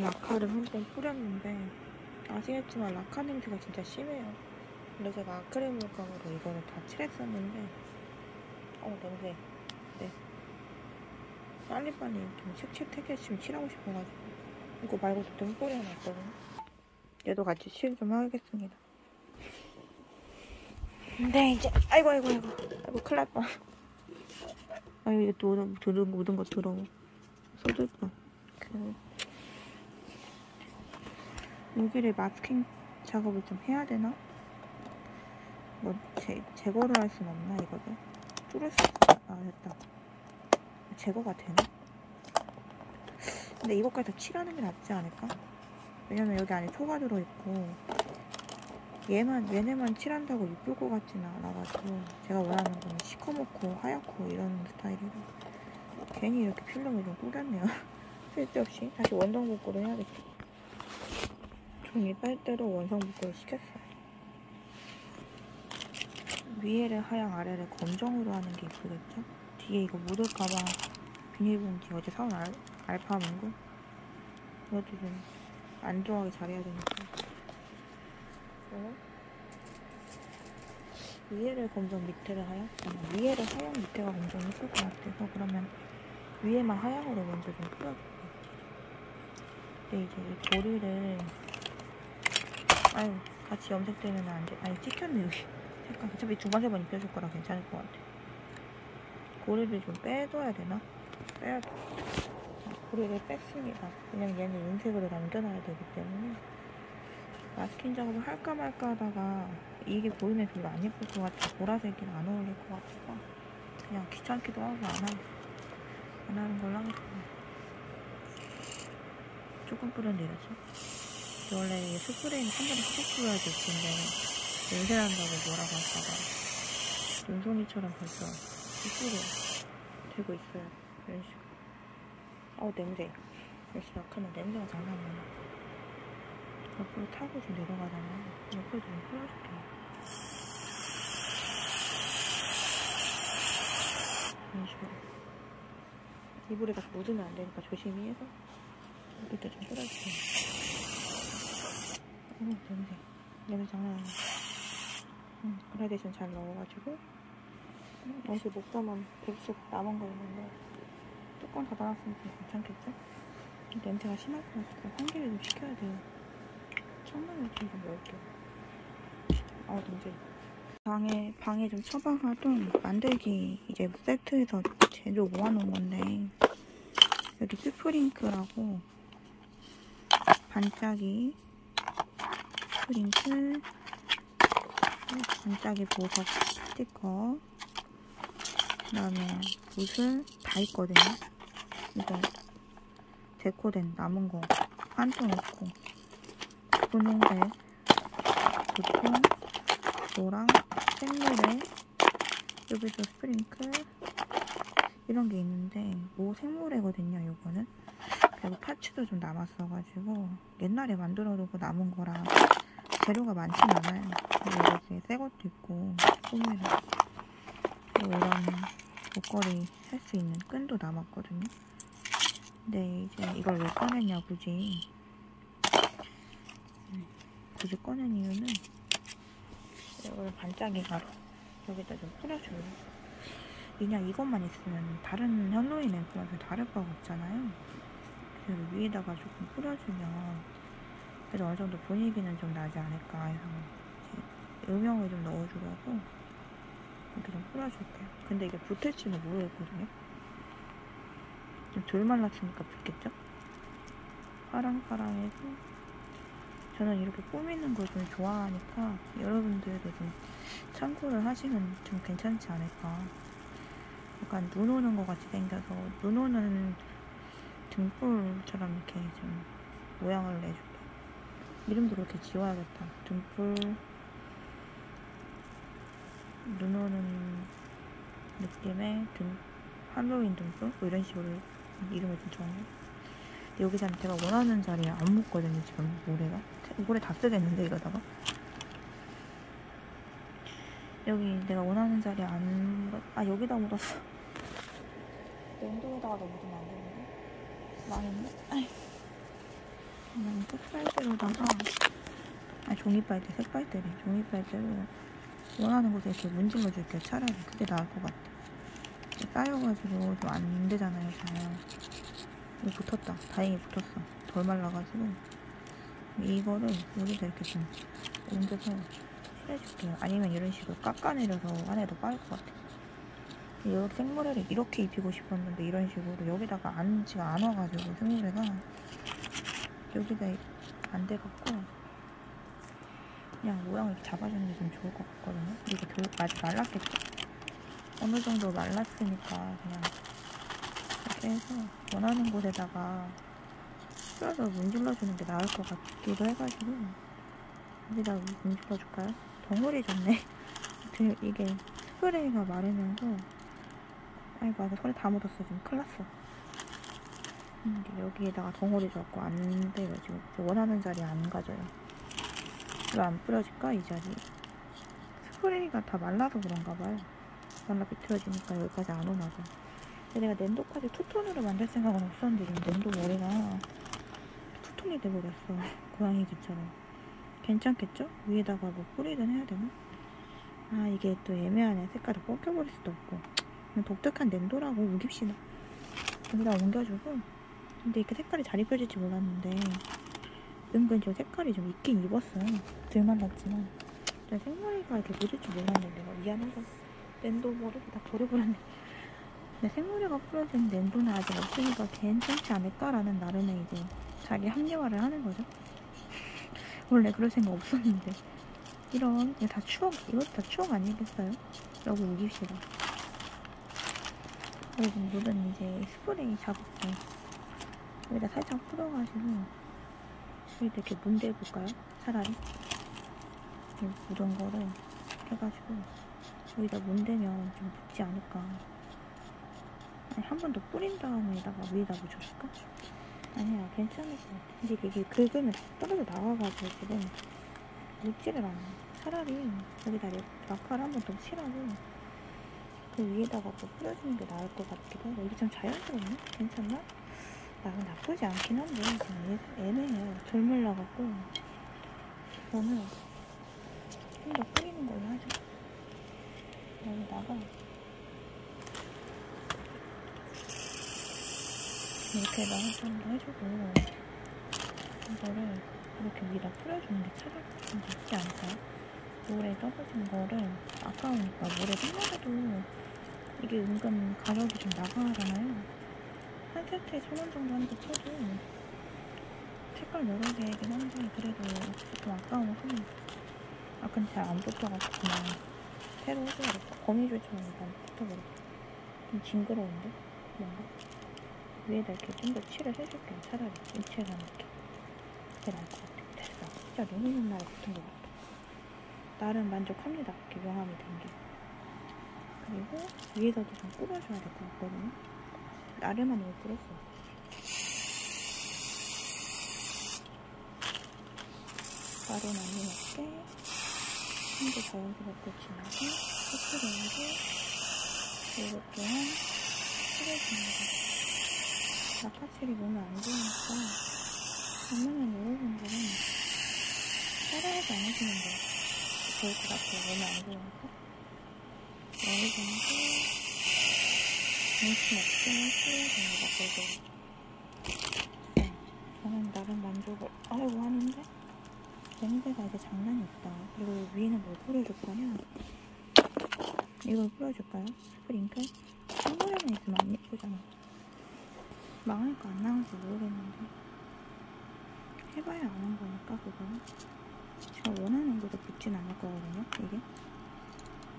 라카를 한 번 뿌렸는데 아시겠지만 라카 냄새가 진짜 심해요. 그래서 제가 아크릴 물감으로 이거를 다 칠했었는데 어 냄새 네 빨리빨리 좀 칙칙하게 지금 칠하고 싶어가지고 이거 말고도 좀 뿌려놨거든요. 얘도 같이 칠 좀 하겠습니다. 근데 이제 아이고 아이고 아이고 아이고 큰일 날 뻔. 아유 이게 또 묻은, 묻은 거 더러워. 쏟을 뻔. 그 여기를 마스킹 작업을 좀 해야 되나? 뭐 제, 제거를 할순 없나 이거를? 뚫을 수 있어. 아 됐다. 제거가 되나? 근데 이것까지 다 칠하는 게 낫지 않을까? 왜냐면 여기 안에 토가 들어있고 얘만 얘네만 칠한다고 이쁠 것 같지는 않아가지고 제가 원하는 건 시커멓고 하얗고 이런 스타일이라 괜히 이렇게 필름을 좀 뿌렸네요 쓸데없이 다시 원성 복구를 해야겠다 종이 빨대로 원성 복구를 시켰어요 위에를 하양 아래를 검정으로 하는 게 이쁘겠죠? 뒤에 이거 묻을까봐 비닐봉지 어제 사온 알, 알파 문구 이것도 좀 안정하게 잘해야 되니까 어? 위에를 검정 밑에를 하양? 아니, 위에를 하양 밑에가 검정 예쁠 것 같아서 그러면 위에만 하양으로 먼저 좀 뿌려볼게요 근데 이제 이 고리를 아유 같이 염색되면 안 돼. 아니 찍혔네 여기. 색깔. 어차피 두번 세 번 입혀줄 거라 괜찮을 것 같아. 고리를 좀 빼줘야 되나? 빼야 돼. 고리를 뺐습니다. 왜냐면 얘는 인색으로 남겨놔야 되기 때문에. 마스킹 작업을 할까 말까 하다가 이게 보이면 별로 안 예쁠 것 같아. 보라색이 안 어울릴 것 같아서 그냥 귀찮기도 하고 안 하겠어 안 하는 걸로 하겠습니다. 조금 이 원래 스프레이는 한 번에 쏙 뿌려야 될 텐데 냄새 난다고 뭐라고 할까봐 눈송이처럼 벌써 쑥쑥이 되고 있어요 이런 식으로 어우 냄새 역시 마크는 냄새가 장난 아니야 옆으로 타고 좀 내려가잖아요. 옆으로 좀 풀어줄게요. 이런 식으로. 이불에가 묻으면 안 되니까 조심히 해서 여기다 좀 뿌려줄게요. 어, 냄새. 냄새 장난 아니야. 음, 그라데이션 잘 넣어가지고 음, 여기 목도만 100씩 남은 거 있는데 뚜껑 닫아놨으면 좀 괜찮겠죠? 냄새가 심할 것 같아서 환기를 좀 시켜야 돼요. 창문을 좀 열게요. 아, 냄새. 방에, 방에 좀 처박아둔 만들기 이제 세트에서 재료 모아놓은 건데, 여기 스프링크라고, 반짝이, 스프링클, 반짝이 보석 스티커, 그 다음에 붓을 다 있거든요. 이거 데코된 남은 거 한 통 있고, 분홍색, 보통, 노랑, 생물에, 여기도 스프링클, 이런 게 있는데, 뭐 생물회거든요, 요거는. 그리고 파츠도 좀 남았어가지고, 옛날에 만들어두고 남은 거라 재료가 많진 않아요. 이렇게 새 것도 있고, 소매를. 그리고 이런 목걸이 할수 있는 끈도 남았거든요. 근데 이제 이걸 왜 꺼냈냐, 굳이. 굳이 꺼낸 이유는 이걸 반짝이 가루 여기다 좀 뿌려줘요. 그냥 이것만 있으면 다른 현로인 앰플한테 다를 바가 없잖아요. 그래서 위에다가 조금 뿌려주면 그래도 어느 정도 분위기는 좀 나지 않을까 해서 음영을 좀 넣어주려고 이렇게 좀 뿌려줄게요. 근데 이게 붙을지는 모르겠거든요. 좀덜 말랐으니까 붙겠죠? 파랑파랑해서 저는 이렇게 꾸미는 걸 좀 좋아하니까 여러분들도 좀 참고를 하시면 좀 괜찮지 않을까. 약간 눈 오는 것 같이 생겨서 눈 오는 등불처럼 이렇게 좀 모양을 내줄게. 이름도 그렇게 지워야겠다. 등불 눈 오는 느낌의 등 할로윈 등불 뭐 이런 식으로 이름을 좀 정해. 여기서는 제가 원하는 자리에 안 묻거든요 지금 모래가. 모래 다 쓰겠는데 이러다가. 여기 내가 원하는 자리에 안 묻... 아 여기다 묻었어. 냉동에다가 묻으면 안 되는데. 망했네. 아이. 그냥 색깔대로다가 아니 종이빨대 색깔대래 종이빨대로 원하는 곳에 이렇게 문질러 줄게요 차라리. 그게 나을 것 같아. 쌓여가지고 좀 안 되잖아요 잘. 이거 붙었다. 다행히 붙었어. 덜 말라가지고. 이거를 여기다 이렇게 좀 옮겨서 칠해줄게요. 아니면 이런 식으로 깎아내려서 안에 더 빠질 것 같아. 여기 생모래를 이렇게 입히고 싶었는데 이런 식으로 여기다가 앉지가 않아가지고 생모래가 여기다 안 돼갖고 그냥 모양을 잡아주는 게 좀 좋을 것 같거든요 이게 교, 아직 말랐겠죠? 어느 정도 말랐으니까 그냥 이렇게 해서 원하는 곳에다가 풀어서 문질러주는 게 나을 것 같기도 해가지고 여기다 문질러줄까요? 덩어리 졌네 이게 스프레이가 마르면서 아이고 맞아 손에 다 묻었어 지금 큰일 났어 음, 여기에다가 덩어리 져갖고 안 돼요 지금 원하는 자리에 안 가져요. 왜 안 뿌려질까 이 자리? 스프레이가 다 말라서 그런가 봐요. 말라 비틀어지니까 여기까지 안 오나 봐. 근데 내가 랜도까지 투톤으로 만들 생각은 없었는데 지금 랜도 머리가 투톤이 돼버렸어. 고양이 귀처럼. 괜찮겠죠? 위에다가 뭐 뿌리든 해야 되나? 아 이게 또 애매하네. 색깔을 꺾여버릴 수도 없고. 독특한 랜도라고 우깁시다. 여기다 옮겨주고 근데 이렇게 색깔이 잘 입혀질지 몰랐는데 은근 저 색깔이 좀 있긴 입었어요. 덜 말랐지만. 저 생머리가 이렇게 묻을 줄 몰랐는데 내가 미안하다 랜도 머리를 다 버려버렸네. 근데 생머리가 풀어진 랜도는 아직 없으니까 괜찮지 않을까라는 나름의 이제 자기 합리화를 하는 거죠. 원래 그럴 생각 없었는데. 이런 다 추억 이것도 다 추억 아니겠어요? 라고 우깁시다 그리고 물은 이제 스프레이 자국도 여기다 살짝 풀어가지고 여기다 이렇게 문대볼까요? 차라리 이 묻은 거를 해가지고 여기다 문대면 좀 붙지 않을까 아니 한번 더 뿌린 다음에다가 위에다 묻혀줄까? 아니야 괜찮을 것 같아 근데 이게 긁으면 떨어져 나와가지고 지금 묻지를 않아 차라리 여기다 마카를 한 번 더 칠하고 그 위에다가 또 뿌려주는 게 나을 것 같기도 하고 이게 좀 자연스럽네? 괜찮나? 나는 나쁘지 않긴 한데 좀 애매해요 덜 말라갖고 저는 좀더 뿌리는 걸로 하죠 여기다가 좀더 해주고 이거를 이렇게 위에다 뿌려주는 게 차라리 좀 낫지 않을까요? 물에 떨어진 거를 아까우니까 물에 생각해도 이게 은근 가격이 좀 나가잖아요. 한 세트에 천원 정도 하는데 쳐도 색깔 여러 개이긴 한데 그래도 좀 아까운 합니다. 아 근데 잘 안 붙어가지고 그냥 새로 해줘야겠다. 거미줄처럼 일단 붙어버렸어. 좀 징그러운데? 뭔가? 위에다 이렇게 좀 더 칠을 해줄게요. 차라리 입체감 있게. 그게 나을 것 같아. 됐어. 진짜 너무 옛날에 붙은 것 같아. 나름 만족합니다. 이렇게 명암이 된 게. 그리고 위에다도 좀 뿌려줘야 될 것 같거든요. 나름만 이거 뿌렸어. 가루 남김없게 한개 자연스럽게 지나고 스프레이를 이렇게만 칠해줍니다. 낙하칠이 몸에 안 좋으니까 웬만한 여러분들은 따라하지 않으시면 돼요. 좋을 것 같아요. 몸에 안 좋으니까. 어느 정도 없게 칠해줍니다. 골고루. 네, 저는 나름 만족을 아이고 하는데 냄새가 이제 장난이 없다. 그리고 위에는 뭘 뿌려줄 거냐? 이걸 뿌려줄까요? 스프링클? 한모양만 있으면 안 예쁘잖아. 망할까 안 나올지 모르겠는데 해봐야 아는 거니까 그거는 제가 원하는 곳에 붙진 않을 거거든요 이게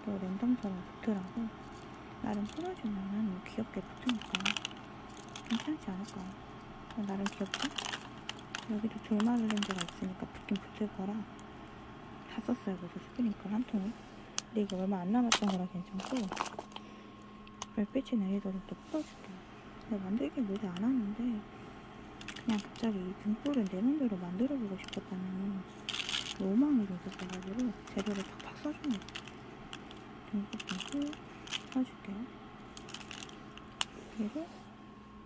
또 랜덤처럼 붙으라고 나름 풀어주면은 뭐 귀엽게 붙으니까 괜찮지 않을까요? 나름 귀엽죠? 여기도 돌마를 렌즈가 있으니까 붙긴 붙을 거라 다 썼어요. 그래서 스프링클 한 통을 근데 이게 얼마 안 남았던 거라 괜찮고 별빛이 내리도록 또 풀어줄게요. 내가 만들기 무지 않았는데 그냥 갑자기 이 등불을 내 맘대로 만들어보고 싶었다는 로망이 좀 있어가지고 재료를 팍팍 써주는 등불 등불 써줄게요 그리고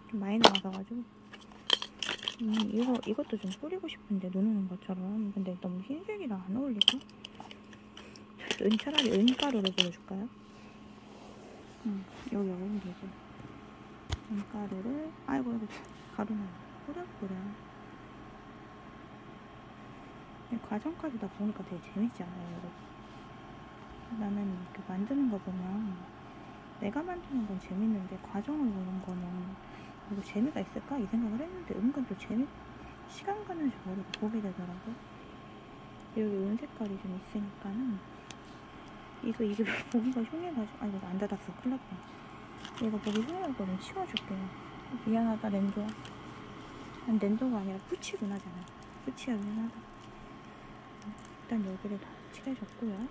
좀 많이 나와서가지고. 음, 이거, 이것도 좀 뿌리고 싶은데 누르는 것처럼. 근데 너무 흰색이랑 안 어울리고 은 차라리 은가루를 뿌려줄까요? 응, 여기 어울리지. 은가루를 아이고 이거 가루는 뿌려 뿌려 이 과정까지 다 보니까 되게 재밌지 않아요 여러분? 나는 이렇게 만드는 거 보면 내가 만드는 건 재밌는데 과정을 보는 거는 이거 재미가 있을까? 이 생각을 했는데 은근 또 재미 시간 가는 줄 모르고 보게 되더라고. 여기 은 색깔이 좀 있으니까는 이거 이게 보기가 흉해가지고 아 이거 안 닫았어. 큰일 났다. 얘가 보기 흉해가지고 치워줄게. 미안하다 렌조야. 난 렌조가 아니라 푸치구나 잖아. 푸치야 미안하다. 일단 여기를 다 칠해줬고요.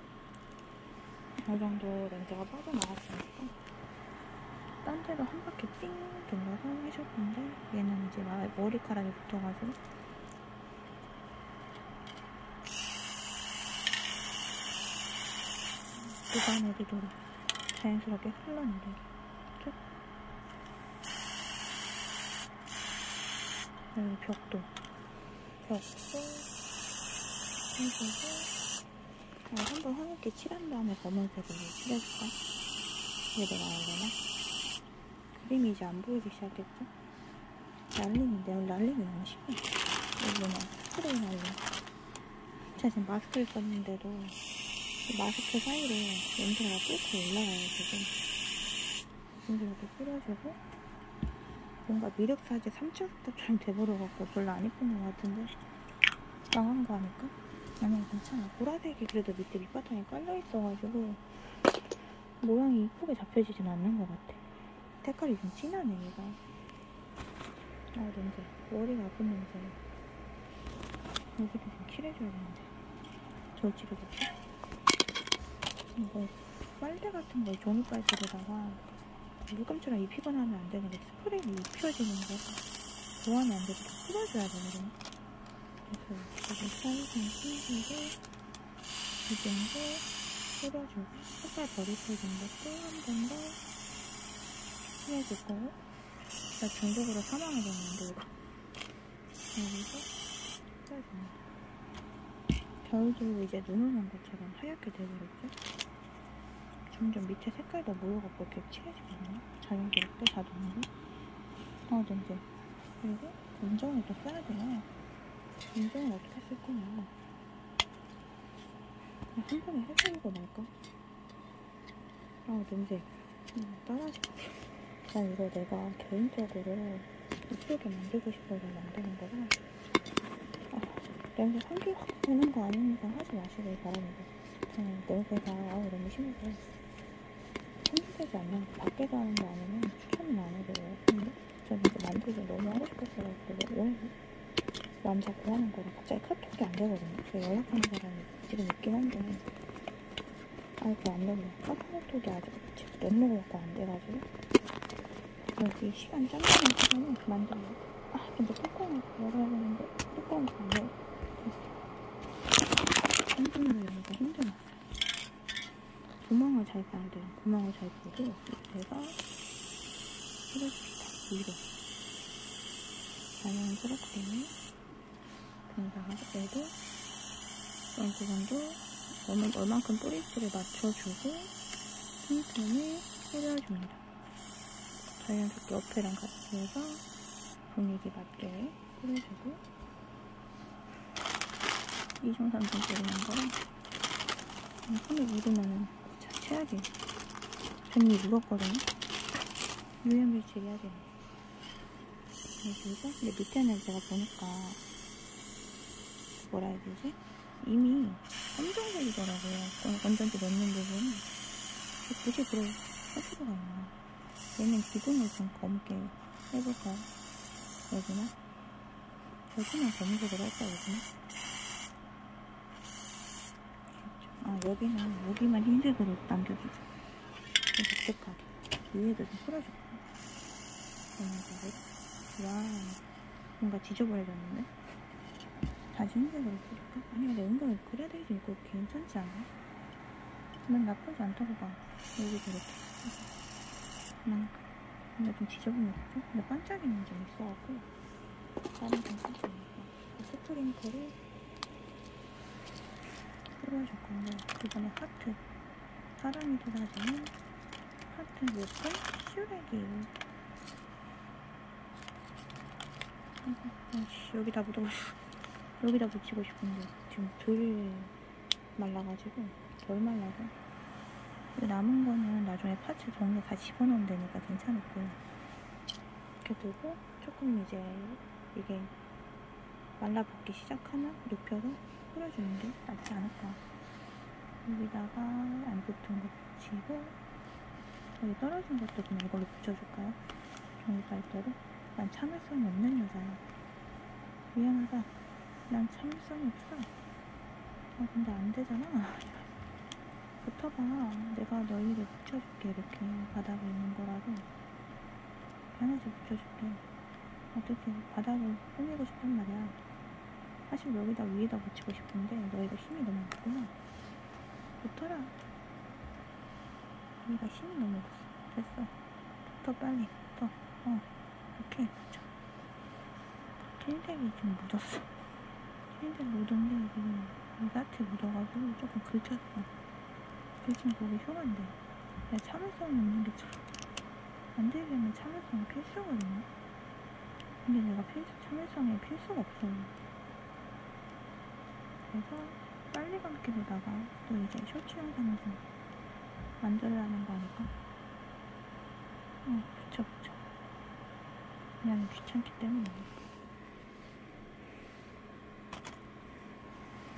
이 정도 렌즈가 빠져나왔으니까 딴 데도 한 바퀴 삥 돌려서 해줄 건데 얘는 이제 머리카락이 붙어가지고. 녹아내리도록 자연스럽게 흘러내리게 쭉. 여기 벽도 벽도 해주고. 어, 한번 하얗게 칠한 다음에 검은색으로 칠해줄까? 이게 내가 알려나? 그림이 이제 안 보이기 시작했죠? 날림인데 날림이 너무 심해 여기 뭐냐 스프레이 날림 제가 지금 마스크를 썼는데도 마스크 사이로 냄새가 뚫고 올라와요 지금. 냄새가 또 뿌려주고 뭔가 미륵사지 3차 스텝처럼 돼버려갖고 별로 안 이쁜 것 같은데. 망한 거 아닐까? 아니 괜찮아. 보라색이 그래도 밑에 밑바탕에 깔려있어가지고 모양이 이쁘게 잡혀지진 않는 것 같아 색깔이 좀 진하네 얘가. 아 냄새 머리가 아픈 냄새 여기도 좀 칠해줘야겠는데. 저 칠해줄게 이거 빨대 같은 거 종이 빨대로다가 물감처럼 입히거나 하면 안 되는데 스프레이를 입혀지는 거 보완이 안 돼서 풀어줘야 되거든요 그래서 여기 사이즈는 핑크고 이 정도 뿌려주고 색깔 버릴 때는 것도 한 번 더 나 중독으로 사망을 했는데 여기서 뿌려줍니다. 겨울도 이제 눈 오는 것처럼 하얗게 돼버렸죠 점점 밑에 색깔도 모여갖고 이렇게 칠해지거든요? 자연스럽게 자동으로. 어 냄새. 그리고 검정을 또 써야 돼요. 검정을 어떻게 쓸 거냐. 한 번에 해버리고 말까? 아 냄새. 따라하지 마세요 난 이거 내가 개인적으로 이쁘게 만들고 싶어서 만드는 거라. 아, 냄새 환기 확 되는 거 아닌 이상 하지 마시길 바랍니다. 저는 냄새가 아우 너무 심해서 환기되지 않는 거 밖에서 하는 거 아니면 추천은 안 해드려요. 근데 저는 이거 만들기 너무 하고 싶었어가지고 오늘 마음 잡고 하는 거라 갑자기 카톡이 안 되거든요. 저 연락하는 사람이 지금 있긴 한데. 아이고 안 되네. 카톡이 아직 지금 넷로그가 안 돼가지고 여기 시간 짬짬이 시간은 만들어요 아 근데 뚜껑을 열어야 되는데 뚜껑이 안 열어. 핸드폰으로 여기가 힘들었어요. 구멍을 잘 봐야 돼요. 구멍을 잘 보고 밑에서 뿌려줍니다 위로 자연스럽게 분사가 해도 어느 정도 얼만큼 뿌릴지를 맞춰주고 틈틈이 뿌려줍니다. 자연스럽게 옆에랑 같이 해서 분위기 맞게 뿌려주고 이중삼중 뿌리는 거랑 손에 묻으면 최악이에요. 괜히 묻었거든요. 유연물질 해야 되네. 그리고 근데 밑에는 제가 보니까 뭐라 해야 되지? 이미 검정색이더라고요. 건전지 넣는 부분이. 굳이 그럴 할 필요가 있나. 얘는 기둥을 좀 검게 해볼까요? 여기나? 여기는 검은색으로 할까, 여기는? 아, 여기는, 여기만 흰색으로 남겨주죠. 좀 독특하게. 위에도 좀 풀어줄까? 검은색으로. 와, 뭔가 지저분해졌는데? 다시 흰색으로 뿌릴까? 아니 근데 은근 이거 괜찮지 않아? 난 나쁘지 않다고 봐 여기도 이렇게 난 근데 좀 지저분해졌죠? 근데 반짝이는 좀 있어갖고 다른 괜찮습니다. 스프링클을 뿌려줄 건데 이번에 하트 사람이 사라지는 하트 예쁜 슈렉이에요. 아이씨, 여기다 묻어 여기다 붙이고 싶은데 지금 덜 말라가지고 덜 말라서 이 남은 거는 나중에 파츠 종류 다 집어넣으면 되니까 괜찮을 거예요. 이렇게 두고 조금 이제 이게 말라붙기 시작하면 눕혀서 뿌려주는 게 낫지 않을까. 여기다가 안 붙은 거 붙이고 여기 떨어진 것도 그냥 이걸로 붙여줄까요? 종이 빨대로. 난 참을성이 없는 여자야. 미안하다. 난 참을성이 없어. 아 근데 안 되잖아. 붙어봐. 내가 너희를 붙여줄게 이렇게 바닥에 있는 거라도 하나씩 붙여줄게. 어떻게 바닥을 꾸미고 싶단 말이야. 사실 여기다 위에다 붙이고 싶은데 너희가 힘이 너무 없구나. 붙어라. 너희가 힘이 너무 없어. 됐어. 붙어 빨리. 붙어. 어. 오케이. 붙여. 힐덱이 좀 묻었어. 힐덱 묻은데 지금 이가트 묻어가지고 조금 긁혔어. 긁힌 보기 흉한데. 내가 참을성이 없는 게 참. 안 되려면 참을성이 필수거든요. 근데 내가 필수, 참을성이 필수가 없어요. 그래서 빨리 감기로다가 또 이제 쇼츠 영상을 좀 만들라는 거니까 어 붙여 붙여 그냥 귀찮기 때문에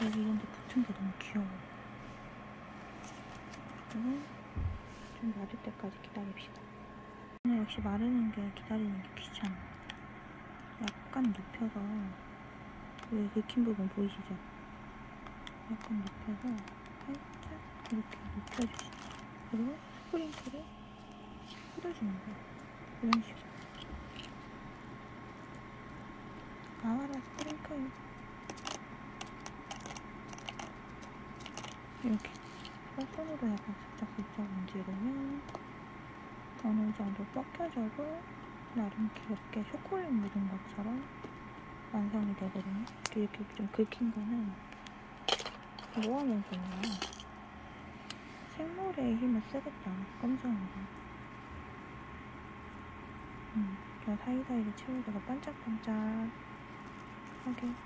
여기 이런데 붙은 게 너무 귀여워 그리고 좀 마를 때까지 기다립시다 근데 역시 마르는 게 기다리는 게 귀찮아 약간 눕혀서 여기 긁힌 부분 보이시죠? 약간 눕혀서 살짝 이렇게 눕혀주시고 그리고 스프링클을 뿌려주는 거예요. 이런 식으로. 나와라 스프링클. 이렇게 손으로 약간 살짝살짝 문지르면 어느 정도 뻑혀져도 나름 귀엽게 초콜릿 묻은 것처럼 완성이 되거든요. 이렇게 좀 긁힌 거는 뭐하면 좋냐. 생물의 힘을 쓰겠다. 검정으로. 음, 저 사이사이를 채우다가 반짝반짝하게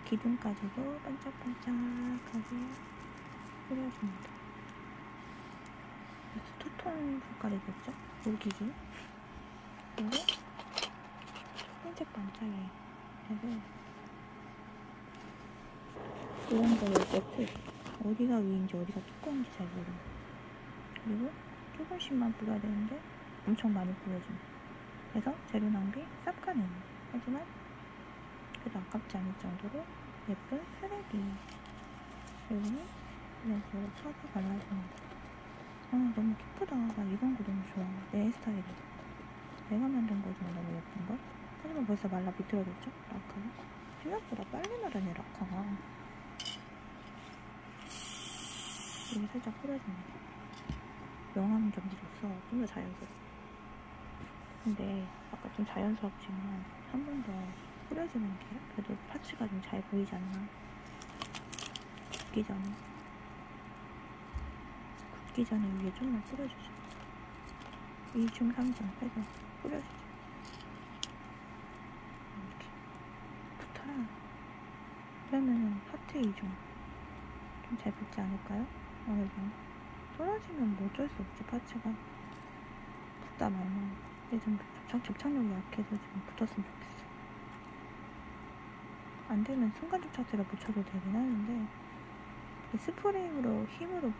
기둥까지도 반짝반짝하게 뿌려줍니다. 투톤 색깔이 됐죠? 여기지? 그리고 흰색 반짝이. 그래서 이런 거를 세트 어디가 위인지 어디가 두꺼운지 잘 모르 그리고 조금씩만 뿌려야 되는데 엄청 많이 뿌려줌 그래서 재료 낭비 쌉 가능. 하지만 그래도 아깝지 않을 정도로 예쁜 쓰레기. 그리고 이런 식으로 쳐서 발라줍니다 아 너무 예쁘다. 나 이런 거 너무 좋아. 내 스타일이야 내가 만든 거지만 너무 예쁜걸? 하지만 벌써 말라 비틀어졌죠? 라카가? 생각보다 빨리 마르네 라카가. 여기 살짝 뿌려줍니다 명암 좀 묻었어. 좀 더 자연스럽게. 근데 아까 좀 자연스럽지만 한 번 더 뿌려주는 게 그래도 파츠가 좀 잘 보이지 않나? 굽기 전에 굽기 전에 위에 좀만 뿌려주죠 2중 3중 해서 뿌려주죠 이렇게 붙어라. 그러면은 하트 2중 좀 잘 붙지 않을까요? 어느 정도 떨어지면 뭐 어쩔 수 없지 파츠가. 붙다 말면 근데 좀 접착, 접착력이 약해서 좀 붙었으면 좋겠어 안 되면 순간 접착제를 붙여도 되긴 하는데 이 스프레이로 힘으로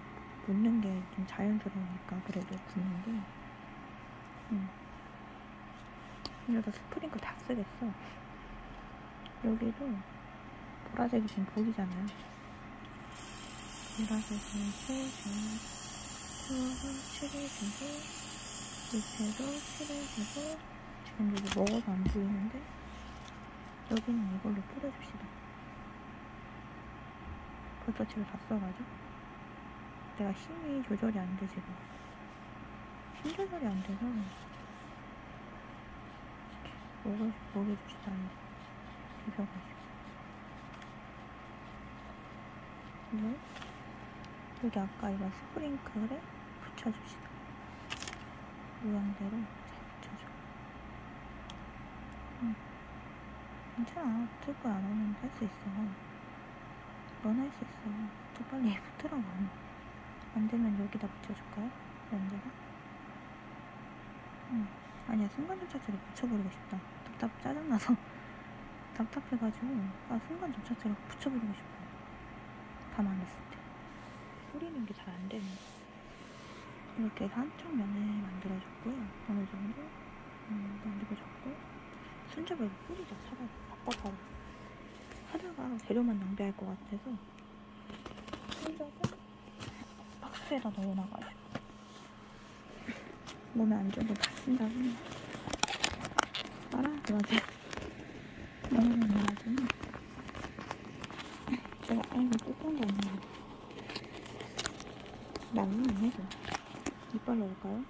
붙는 게 좀 자연스러우니까 그래도 붙는 게. 음. 이러다 스프링클 다 쓰겠어. 여기도 보라색이 지금 보이잖아요. 칠해주고 코를 칠해주고 밑에도 칠해주고 지금 여기 먹어서 안 보이는데? 여기는 이걸로 뿌려줍시다. 버터칠을 다 써가지고 내가 힘이 조절이 안 돼 지금 힘 조절이 안 돼서 이렇게 먹을, 먹여줍시다 주셔가지고 네. 여기 아까 이런 스프링클에 붙여줍시다. 모양대로 잘 붙여줘. 응. 괜찮아. 붙을 거야. 너는 할 수 있어. 넌 할 수 있어. 더 빨리 붙으라고. 안 되면 여기다 붙여줄까요? 연대가? 응. 아니야. 순간접착제를 붙여버리고 싶다. 답답, 짜증나서. 답답해가지고. 아, 순간접착제를 붙여버리고 싶어. 밤안 했을 때. 뿌리는 게 잘 안 되네. 이렇게 해서 한쪽 면을 만들어줬고요. 어느 정도 음, 만들어줬고 순접을 뿌리자 차라리 답답하고 하다가 재료만 낭비할 것 같아서 순접을 박스에다 넣어놔가지고 몸에 안 좋은 거 다 쓴다고 따라하지 마세요. 넣어놔가지고 제가 알고 뜯은 게 아니라 낭만 안 해서 이빨로 올까요?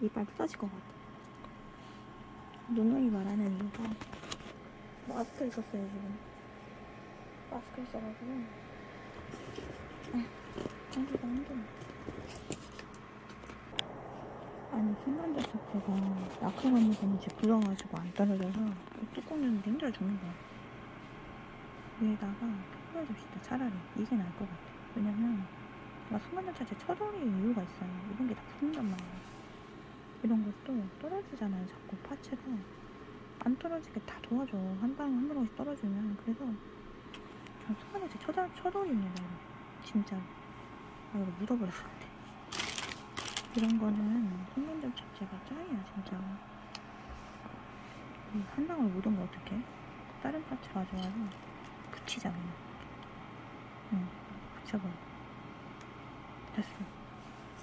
이빨 부서질 것 같아. 누누이 말하는 이유가 마스크 있었어요 지금. 마스크 있어가지고 하기가 힘드네. 아니 순간접착제가 약화감이 있는지 불어가지고 안 떨어져서 뚜껑 열는데 힘들어 죽는 거야. 위에다가 뿌려줍시다. 차라리 이게 나을 것 같아. 왜냐면 제가 순간접착제 쳐돌릴 이유가 있어요. 이런 게 다 붙는단 말이에요. 이런 것도 떨어지잖아요. 자꾸 파츠가 안 떨어지게 다 도와줘. 한 방 한 방울씩 떨어지면 그래서 전 쳐돌, 쳐돌립니다. 이거. 진짜 아 이거 묻어버렸을 것 같아. 이런 거는 순간접착제가 짱이야 진짜. 이한 방울 묻은 거 어떡해? 다른 파츠 가져와서 붙이자 그냥. 응, 붙여버려. 됐어.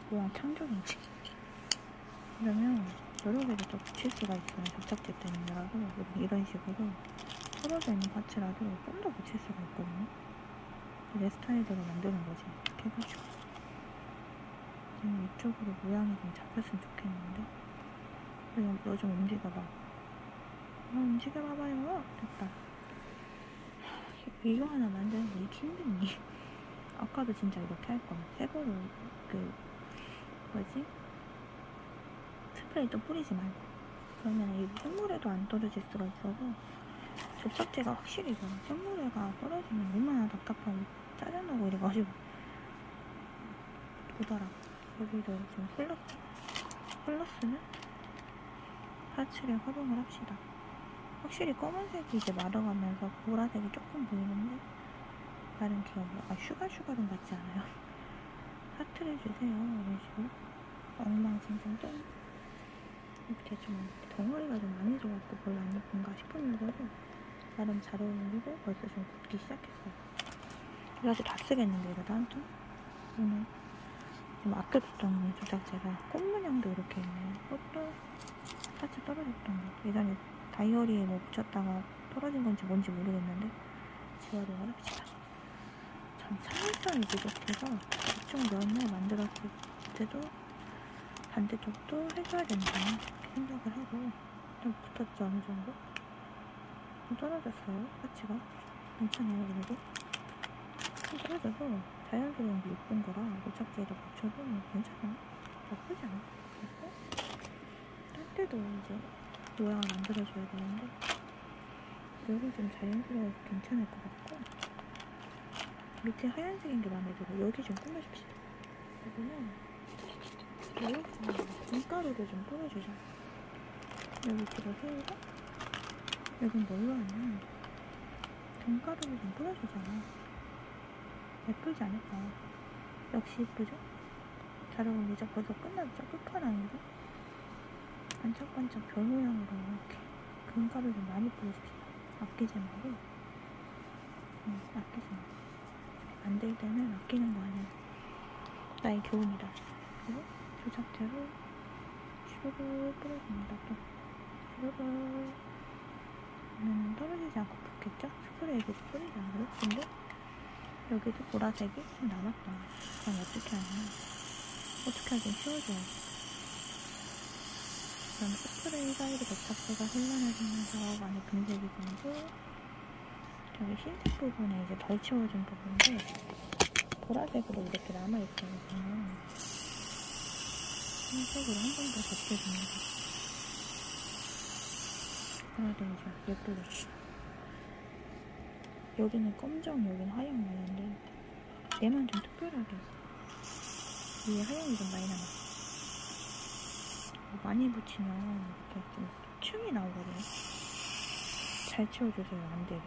모양 창조이지. 그러면 여러 개를 또 붙일 수가 있어요. 접착제 때문에라도 이런 식으로 떨어져 있는 파츠라도 좀 더 붙일 수가 있거든요. 내 스타일대로 만드는 거지. 이렇게 해가지고. 음, 이쪽으로 모양이 좀 잡혔으면 좋겠는데. 너좀 움직여봐. 어, 움직여봐봐요. 됐다. 이거 하나 만드는 게 이렇게 힘드니? 아까도 진짜 이렇게 할 거야. 새 거로 그 뭐지? 스프레이 또 뿌리지 말고. 그러면 이 생물에도 안 떨어질 수가 있어서 접착제가 확실히 이거 생물에가 떨어지면 얼마나 답답하고 짜증나고 이래가지고 보더라고. 여기도 지금 흘렀 흘렀으면 파츠를 활용을 합시다. 확실히 검은색이 이제 마르가면서 보라색이 조금 보이는데 다른 기억이 아 슈가 슈가름 같지 않아요? 하트를 주세요 이런 식으로 엉망진창 좀 이렇게 좀 덩어리가 좀 많이 져갖고 별로 안 예쁜가 싶었는데도 나름 잘 어울리고 벌써 좀 굳기 시작했어요. 그래서 다 쓰겠는데 이러다 한 통 오늘 지금 아껴뒀던 조작제가 꽃 문양도 이렇게 있네요. 꽃도 살짝 떨어졌던 거 예전에 다이어리에 뭐 붙였다가 떨어진 건지 뭔지 모르겠는데 지워를 합시다. 전 차일점이 부족해서 이쪽 면을 만들었을 때도 반대쪽도 해줘야 된다. 이렇게 생각을 하고 좀 붙었죠 어느 정도? 좀 떨어졌어요 파츠가. 괜찮아요 그래도. 좀 떨어져서 자연스러운 게 예쁜 거라 모착제에다 붙여도 괜찮아 나쁘지 않아 그리고 딴 때도 이제 모양을 만들어줘야 되는데 여기 좀 자연스러워서 괜찮을 것 같고 밑에 하얀색인 게 마음에 들어 여기 좀 꾸며줍시다. 여기 는 여기 김가루를 좀 뿌려주자 여기 들어 세우고 여긴 뭘로 하냐 김가루를 좀 뿌려주잖아 예쁘지 않을까 역시 예쁘죠? 잘 어울리죠? 벌써 끝났죠? 끝판왕이죠? 반짝반짝 별 모양으로 이렇게 금가루 좀 많이 뿌려줍시다. 아끼지 말고. 응, 아끼지 말고. 만들 때는 아끼는 거 아니야. 나의 교훈이다. 그리고 조작제로 슈르르 뿌려줍니다. 또. 슈르르. 그러면 떨어지지 않고 붙겠죠? 스프레이도 뿌리지 않아요? 근데 여기도 보라색이 좀 남았다. 그럼 어떻게 하냐면 어떻게 하긴 치워줘야지. 그럼 스프레이 사이드 접착제가 흘러내리는 작업 안에 금색이 보이고 저기 흰색 부분에 이제 덜 치워진 부분인데 보라색으로 이렇게 남아있거든요. 흰색으로 한 번 더 덮여줍니다. 하나 되죠. 예쁘게. 여기는 검정, 여기는 하얀 라인인데 얘만 좀 특별하게 위에 하얀이 좀 많이 남았어. 많이 붙이면 이렇게 좀 층이 나오거든요. 잘 치워주세요, 안 되게.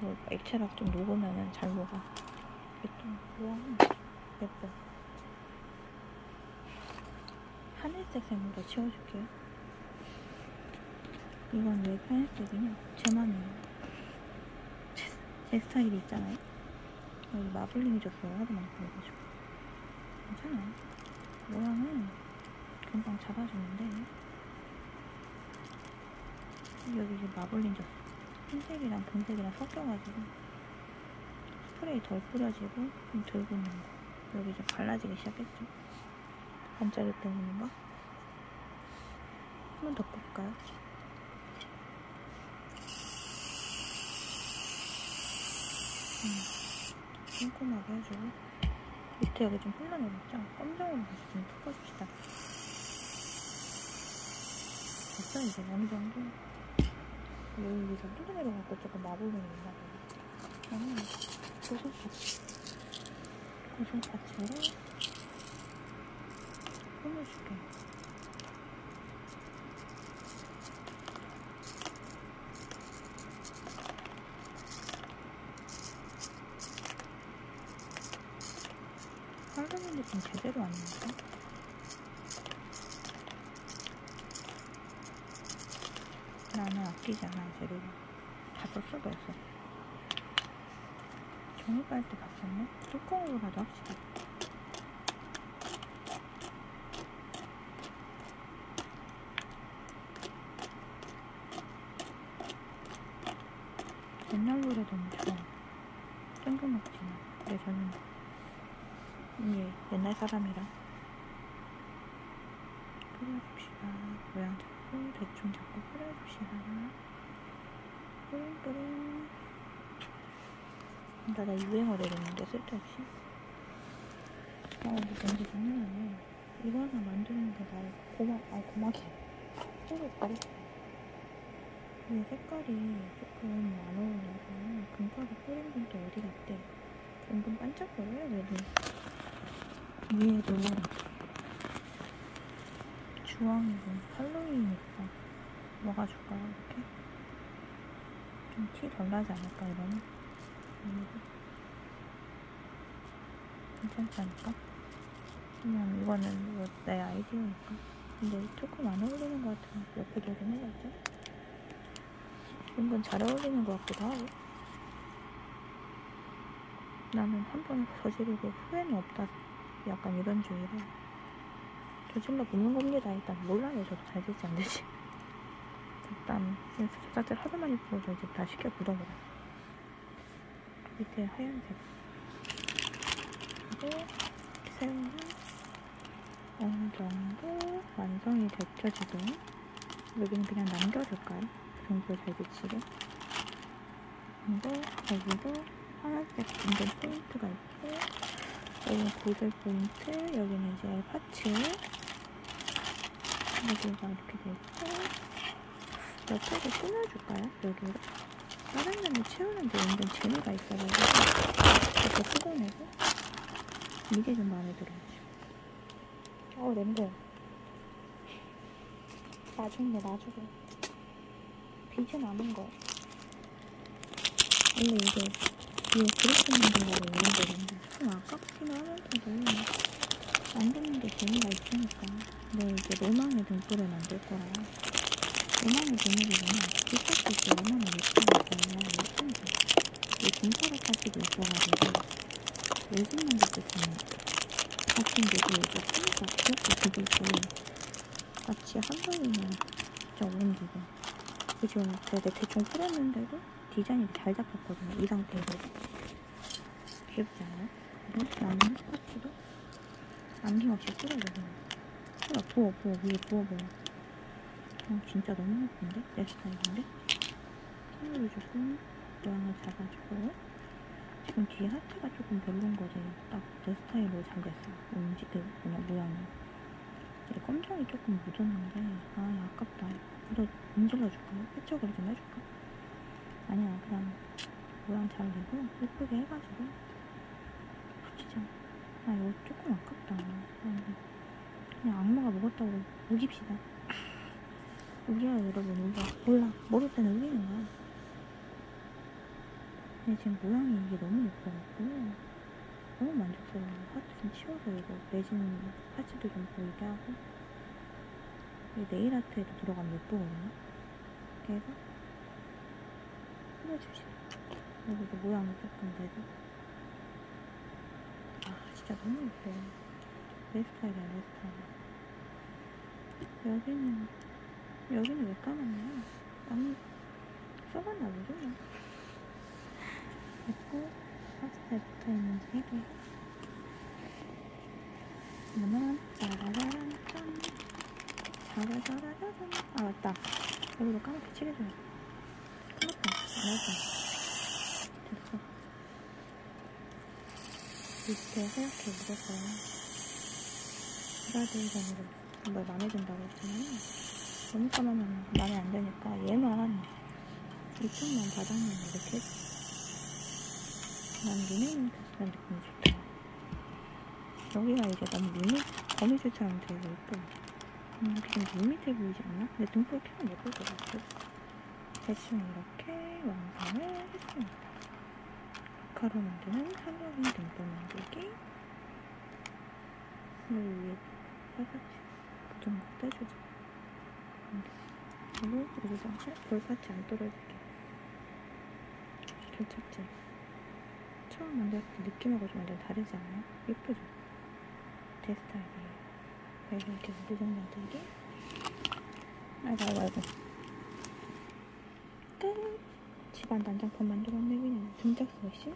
뭐 액체랑 좀 녹으면은 잘 녹아. 이게 좀 모양은 예뻐. 하늘색 색으로 치워줄게요. 이건 왜 하늘색이냐? 제 맘이에요. 제, 제 스타일이 있잖아요. 여기 마블링 줬어요. 하도 많이 보여가지고. 괜찮아요. 모양은 금방 잡아주는데 여기 이제 마블링 줬어. 흰색이랑 금색이랑 섞여가지고 스프레이 덜 뿌려지고 좀 들고 있는 거. 여기 이제 갈라지기 시작했죠. 반짝이 때문인가? 한 번 더 볼까요? 음, 꼼꼼하게 해주고 밑에 여기 좀 흘러내렸죠? 검정으로 다시 좀 덮어줍시다. 됐어 이제 어느 정도 여기 좀 흘러내려갖고 조금 마블링이 있나 봐요. 그러면 고소파츠 고소파츠로 꾸며줄게. 설명인데 좀 제대로 안 나왔어? 나는 아끼지 않아, 재료를. 다 썼어, 벌써. 종이 빨대 다 썼네? 뚜껑으로라도 합시다. 옛날 노래 너무 좋아. 뜬금없지만. 근데 저는 이게 옛날 사람이라. 뿌려줍시다. 모양 잡고, 대충 잡고 뿌려줍시다. 뿌링뿌링. 나, 나 유행어 내렸는데 쓸데없이. 아, 이거 냄새 장난 아니야. 이거 하나 만드는 게 나의 고막, 아, 고막이야. 소리 버렸 어. 이 색깔이 조금 안 어울려서 금가루 뿌린 분도 어디 갔대. 은근 반짝거려요, 얘도. 위에도 주황이고 할로윈이니까 뭐가 줄까요, 이렇게? 좀 티 덜 나지 않을까, 이러면? 괜찮지 않을까? 그냥 이거는 뭐내 아이디어니까. 근데 조금 안 어울리는 것 같으면 옆에 두긴 해야죠. 은근 잘 어울리는 것 같기도 하고. 나는 한 번 저지르고 후회는 없다. 약간 이런 주의라. 저질러 보는 겁니다. 일단 몰라요. 저도 잘 될지 안 될지. 일단 저작들 하도 많이 부어서 이제 다 쉽게 묻어버려. 밑에 하얀색. 그리고 새우는 어느 정도 완성이 됐죠 지금. 여기는 그냥 남겨둘까요? 잘 비치게. 그리고 여기도 하얀색 완전 포인트가 있고 여기는 구슬 포인트, 여기는 이제 파츠. 여기가 이렇게 돼 있고 옆에도 끊어줄까요? 여기로 다른 면을 채우는데 은근 재미가 있어가지고 이렇게 수고내고 이게 좀 마음에 들어요 어우 냄새. 나중에 나중에 비즈 남은 거. 원래 이게 위에 그릇 만들려고 이런 거는데 좀 아깝긴 하면서도 만드는 게 재미가 있으니까. 근데 이제 로망의 등불을 만들 거라 로망의 등불이 너무 비쌀 때 로망의 예쁘니까 예쁜데 이 등불의 파츠도 있어가지고 외식 만들 때 쓰는 같은 데도 이제 크니까 귀엽게 되게 있고 같이 한 번이면 진짜 어른기고 그죠? 제가 대충 뿌렸는데도 디자인이 잘 잡혔거든요 이 상태에서 귀엽지 않아요? 그리고 나는 스파츠도 안김없이 뿌려줘 그냥 뿌려 부어 부어 위에 부어버려 어, 진짜 너무 예쁜데? 내 스타일인데? 손으로 조금 모양을 잡아주고 지금 뒤에 하트가 조금 별론 거지 딱 내 스타일로 잘 됐어 움직 그 뭐냐 모양이 검정이 조금 묻었는데 아 아깝다 이거 문질러줄까요? 패쪽으로 좀 해줄까? 아니야 그냥 모양 잘 내고 예쁘게 해가지고 붙이자. 아 이거 조금 아깝다. 아, 그냥 악마가 먹었다고 우깁시다. 우겨요 여러분 우겨. 몰라. 모를 때는 우기는 거야. 근데 지금 모양이 이게 너무 예뻐갖고 너무 만족스러워. 하트 좀 치워서 이거. 매진 파츠도 좀 보이게 하고. 이 네일 아트에도 들어가면 예쁘거든요 그래서 뿌려주시다 여기도 모양을 조금 내서 아 진짜 너무 예뻐 내 스타일이야 내 스타일. 여기는 여기는 왜 까맣냐? 아니 써봤나 보죠 뭐. 됐고 파스타에 붙어있는지 해고요 그러면 짜라라란 짠 짜라짜라짜잔 아 맞다 여기도 까맣게 칠해줘야 돼 까맣다 알았어 됐어 밑에 하얗게 묻었어요 그라데이션으로 정말 마음에 든다고 했잖아요 너무 까마면 마음에 안 드니까 얘만 이쪽만 바닥면 이렇게 난 리네인 패스한 느낌이 좋다 여기가 이제 너무 밋밋 거미줄처럼 되게 예뻐 음, 좀 밋밋해 보이지 않나? 근데 등불 켜면 예쁠 것 같아. 대충 이렇게 완성을 했습니다. 가로 만드는 한여인 등불 만들기. 여기 위에 살같이 붙은 거 떼주자 그리고 여기서 볼파츠 안 떨어질게 교착제 처음 만들었을 때 느낌하고 좀 완전 다르지 않아요? 예쁘죠? 제 스타일이에요 그래서 이렇게 무드등 만들기 아이고 아이고 아이고. 끝 집안 난장판 만들었네 그냥 등짝 스매시